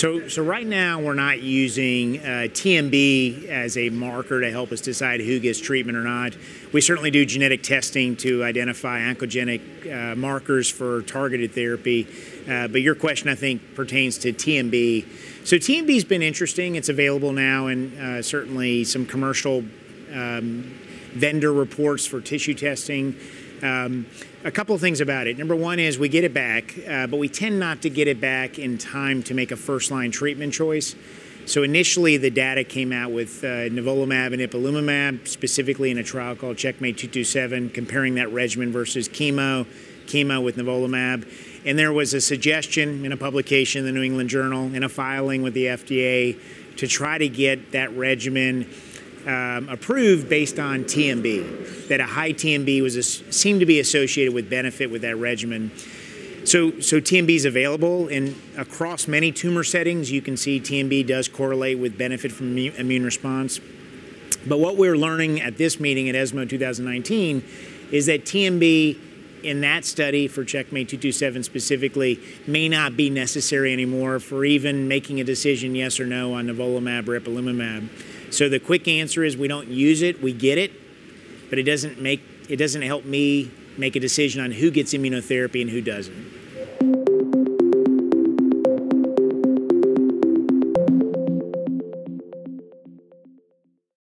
So, so right now we're not using uh, TMB as a marker to help us decide who gets treatment or not. We certainly do genetic testing to identify oncogenic uh, markers for targeted therapy. Uh, but your question, I think, pertains to TMB. So TMB's been interesting. It's available now, and uh, certainly some commercial um, vendor reports for tissue testing. Um, a couple of things about it. Number one is we get it back, uh, but we tend not to get it back in time to make a first line treatment choice. So initially, the data came out with uh, nivolumab and ipilimumab, specifically in a trial called Checkmate 227, comparing that regimen versus chemo, chemo with nivolumab. And there was a suggestion in a publication in the New England Journal, in a filing with the FDA, to try to get that regimen um, approved based on TMB, that a high TMB was a, seemed to be associated with benefit with that regimen. So, so TMB is available and across many tumor settings. You can see TMB does correlate with benefit from immune response. But what we're learning at this meeting at ESMO 2019 is that TMB in that study for Checkmate 227 specifically may not be necessary anymore for even making a decision yes or no on nivolumab or ipilimumab. So the quick answer is we don't use it, we get it, but it doesn't make it doesn't help me make a decision on who gets immunotherapy and who doesn't.